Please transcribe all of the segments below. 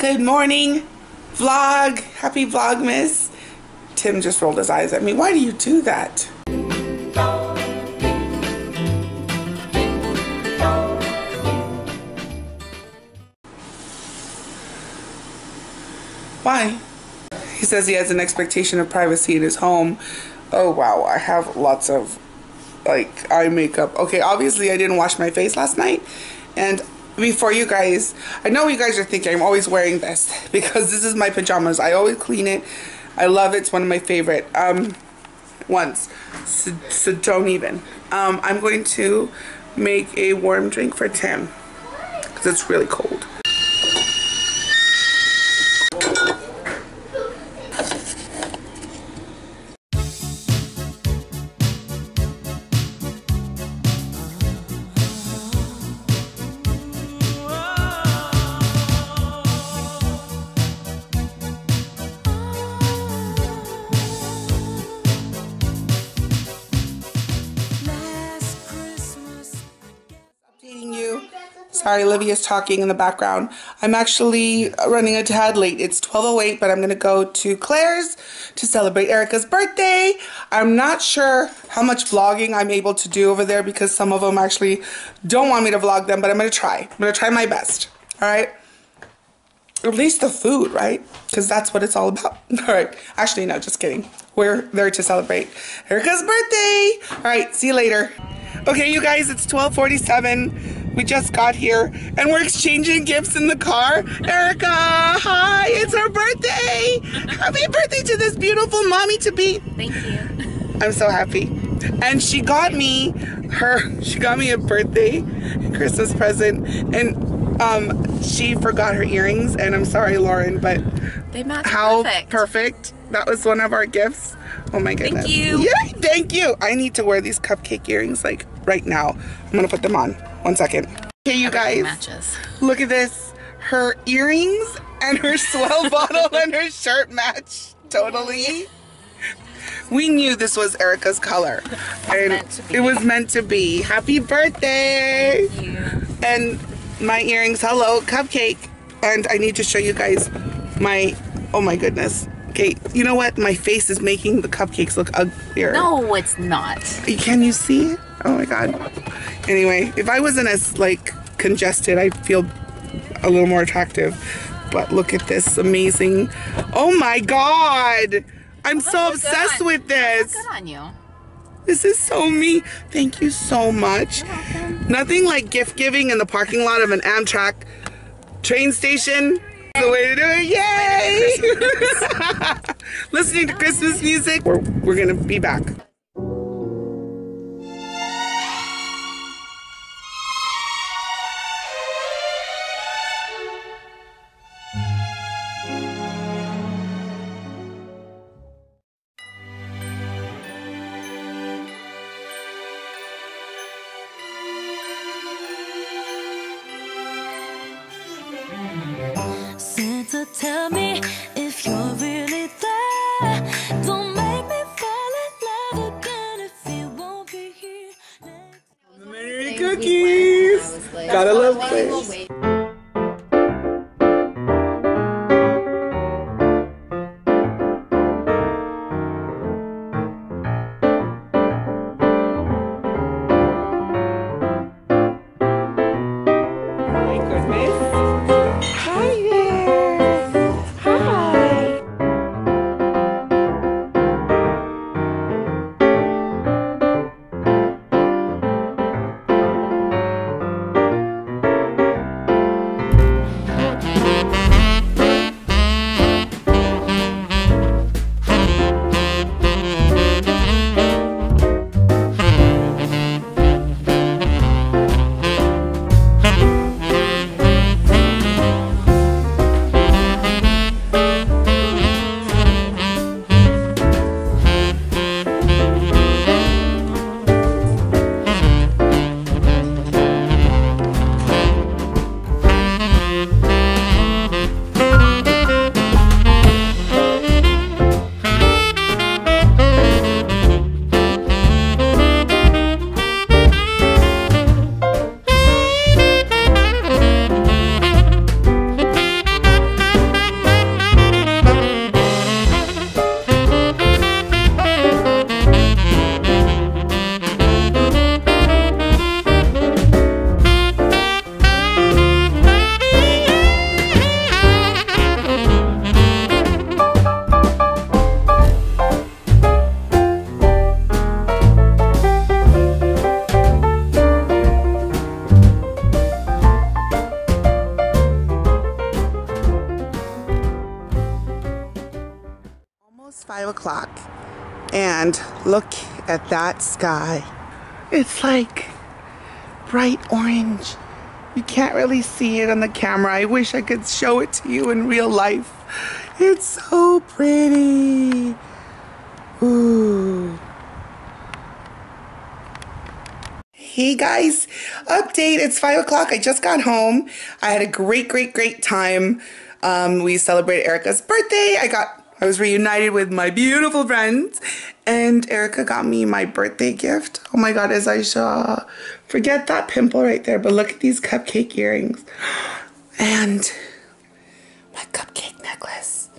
Good morning, vlog. Happy Vlogmas. Tim just rolled his eyes at me. Why do you do that? Why? He says he has an expectation of privacy in his home. Oh wow, I have lots of like eye makeup. Okay, obviously I didn't wash my face last night and before you guys, I know you guys are thinking I'm always wearing this because this is my pajamas. I always clean it. I love it. It's one of my favorite um ones. So, so don't even. Um, I'm going to make a warm drink for Tim because it's really cold. Sorry, Olivia's talking in the background. I'm actually running a tad late. It's 12.08, but I'm going to go to Claire's to celebrate Erica's birthday. I'm not sure how much vlogging I'm able to do over there because some of them actually don't want me to vlog them, but I'm going to try. I'm going to try my best. All right? At least the food, right? Because that's what it's all about. All right. Actually, no, just kidding. We're there to celebrate Erica's birthday. All right. See you later. Okay, you guys, it's 1247. We just got here and we're exchanging gifts in the car. Erica, hi, it's her birthday. Happy birthday to this beautiful mommy to be. Thank you. I'm so happy. And she got me her she got me a birthday Christmas present and um she forgot her earrings and I'm sorry Lauren but They match how perfect. perfect. That was one of our gifts. Oh my goodness. Thank you. Yeah, thank you. I need to wear these cupcake earrings like right now. I'm gonna put them on. One second. Okay, you Everything guys. matches. Look at this. Her earrings and her swell bottle and her shirt match totally. We knew this was Erica's color. And meant to be. it was meant to be. Happy birthday! And my earrings, hello, cupcake. And I need to show you guys my, oh my goodness. Okay, you know what? My face is making the cupcakes look uglier. No, it's not. Can you see? Oh my god. Anyway, if I wasn't as like congested, I'd feel a little more attractive. But look at this amazing. Oh my god. I'm so obsessed with this. Good on you. This is so me. Thank you so much. Nothing like gift giving in the parking lot of an Amtrak train station. The way to do it. Yay! Listening to Christmas music. We're, we're gonna be back. And look at that sky. It's like bright orange. You can't really see it on the camera. I wish I could show it to you in real life. It's so pretty. Ooh. Hey guys, update. It's five o'clock. I just got home. I had a great, great, great time. Um, we celebrated Erica's birthday. I got, I was reunited with my beautiful friends, and Erica got me my birthday gift. Oh my God, as I saw, forget that pimple right there, but look at these cupcake earrings, and my cupcake necklace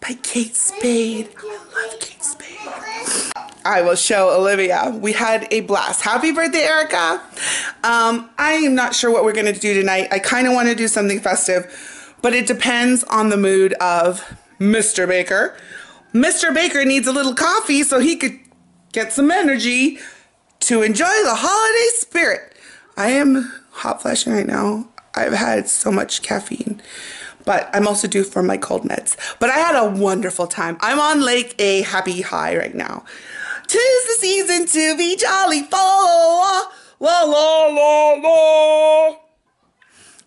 by Kate Spade. I love Kate Spade. I will show Olivia. We had a blast. Happy birthday, Erica. Um, I am not sure what we're going to do tonight. I kind of want to do something festive, but it depends on the mood of Mr. Baker. Mr. Baker needs a little coffee so he could get some energy to enjoy the holiday spirit. I am hot flashing right now. I've had so much caffeine but I'm also due for my cold meds. But I had a wonderful time. I'm on like a happy high right now. Tis the season to be jolly for. La la la la.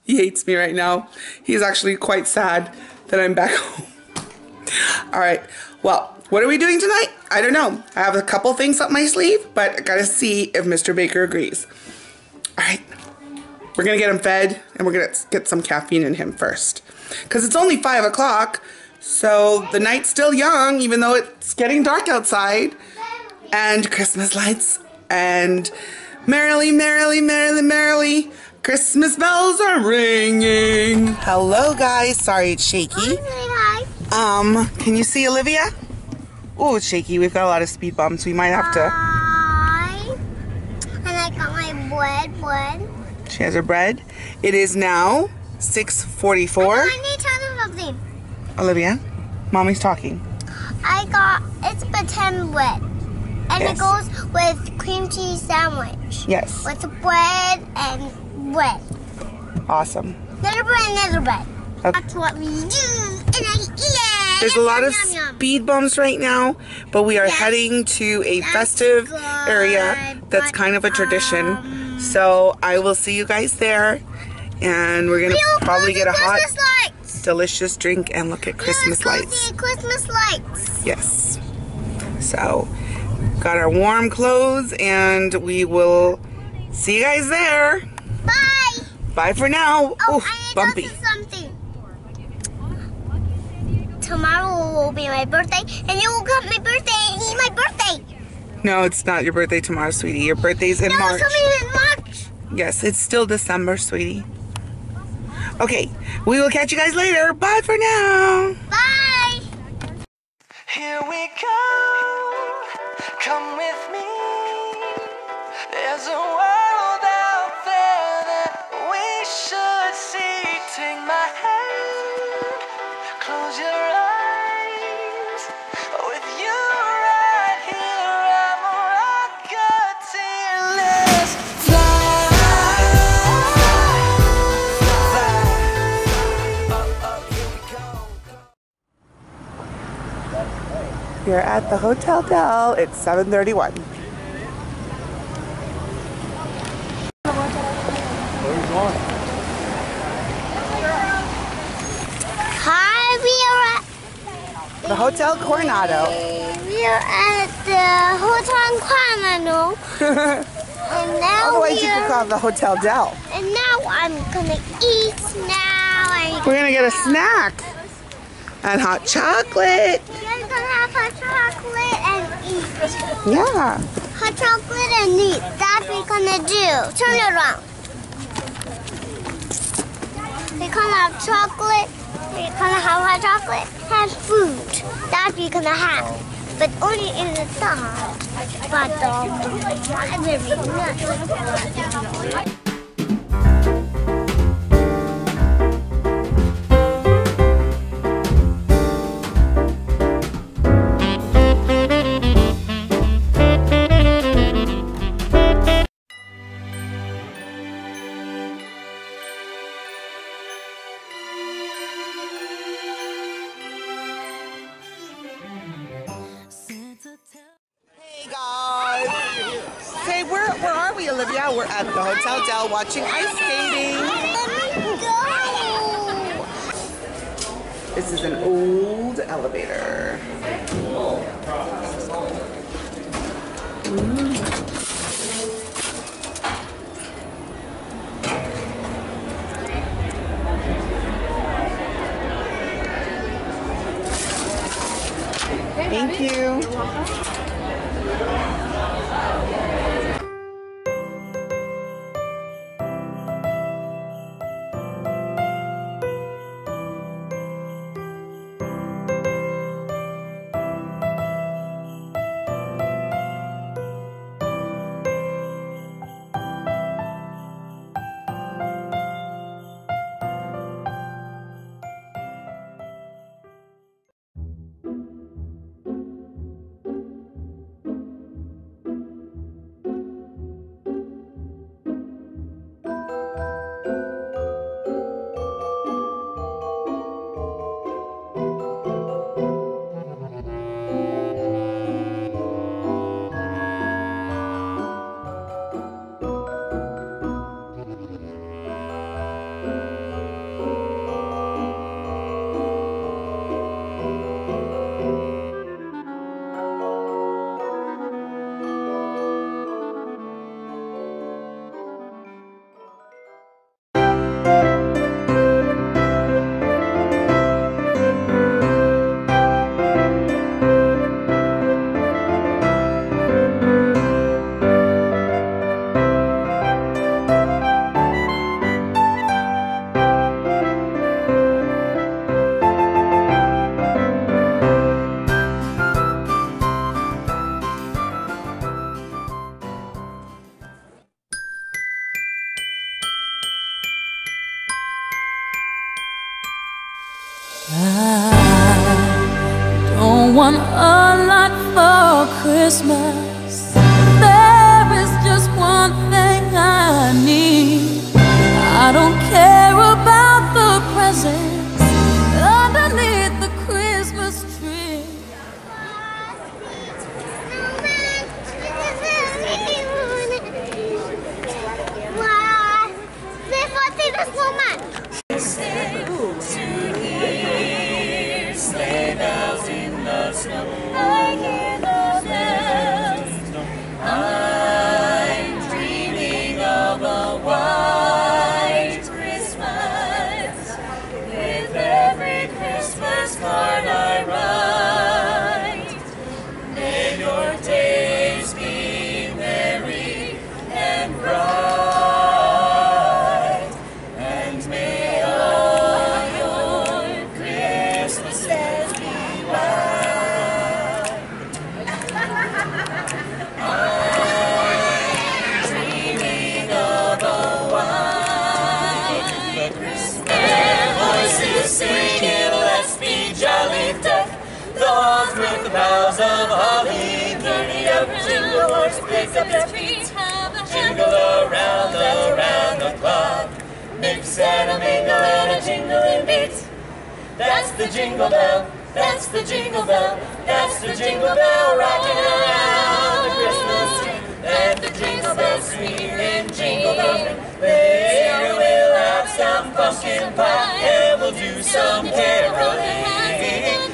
He hates me right now. He's actually quite sad that I'm back home. All right. Well, what are we doing tonight? I don't know. I have a couple things up my sleeve, but I gotta see if Mr. Baker agrees. All right. We're gonna get him fed and we're gonna get some caffeine in him first. Because it's only 5 o'clock, so the night's still young, even though it's getting dark outside. And Christmas lights and merrily, merrily, merrily, merrily, Christmas bells are ringing. Hello, guys. Sorry it's shaky. Um, can you see Olivia? Oh, it's shaky. We've got a lot of speed bumps. We might have to. Hi. And I got my bread, bread. She has her bread. It is now 6:44. I need to tell you something. Olivia, mommy's talking. I got it's pretend bread, and Yes. it goes with cream cheese sandwich Yes. with bread and bread. Awesome. Another bread, another bread. Okay. That's what we do, and I eat it. There's a lot of Yum, yum, yum. speed bumps right now, but we are Yes. heading to a That's festive good, area that's but, kind of a tradition. um, so I will see you guys there, and we're gonna We'll probably get a hot, lights. delicious drink and look at Christmas lights. Christmas lights. Yes. So, got our warm clothes, and we will see you guys there. Bye. Bye for now. Oh, Oof, I need bumpy. to tell you something. Tomorrow will be my birthday, and you will come my birthday and eat my birthday. No, it's not your birthday tomorrow, sweetie. Your birthday's in No, March. it's coming in March. Yes, it's still December, sweetie. Okay, we will catch you guys later. Bye for now. Bye. Here we go, come with me. There's a We're at the Hotel Del. It's 7:31. Hi, we are at The Hotel Coronado. we are at the Hotel Coronado, and now Otherwise, you could call the Hotel Del. and now I'm gonna eat now. We're gonna get a snack and hot chocolate. Have hot chocolate and eat. Yeah. Hot chocolate and eat. That's what we're gonna do. Turn it around. We're gonna have chocolate. We're gonna have hot chocolate and food. That's what we're gonna have. But only in the dark. But um, We're at the Hotel Del watching ice skating. This is an old elevator. Thank you. Want a lot for Christmas. The with the boughs of holly. Giddy up, jingle horse, pick up your feet. Jingle around, around the clock. Mix and a mingle and a jingling beat. That's the jingle bell. That's the jingle bell. That's the jingle bell rocking around the Christmas tree. Let the jingle bells swing and jingle bells. Later we'll have some pumpkin pie and we'll do some caroling.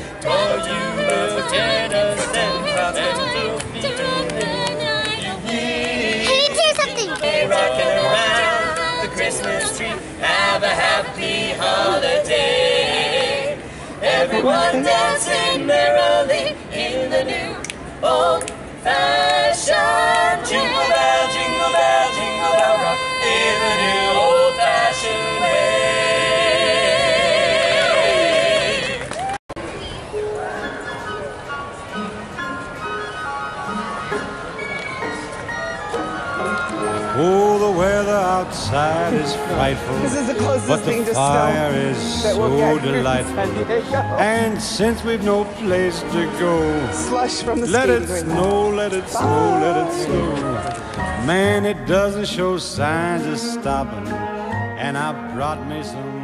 Everyone dancing merrily in the new old fashioned jingle bell, jingle bell, jingle bell rock in the new outside is frightful. This is the closest but the thing to fire snow is that we'll so get here in delightful. San Diego. And since we've no place to go, Slush from the let it snow, let it snow, let it snow. Man, it doesn't show signs of stopping. And I brought me some corn for popping.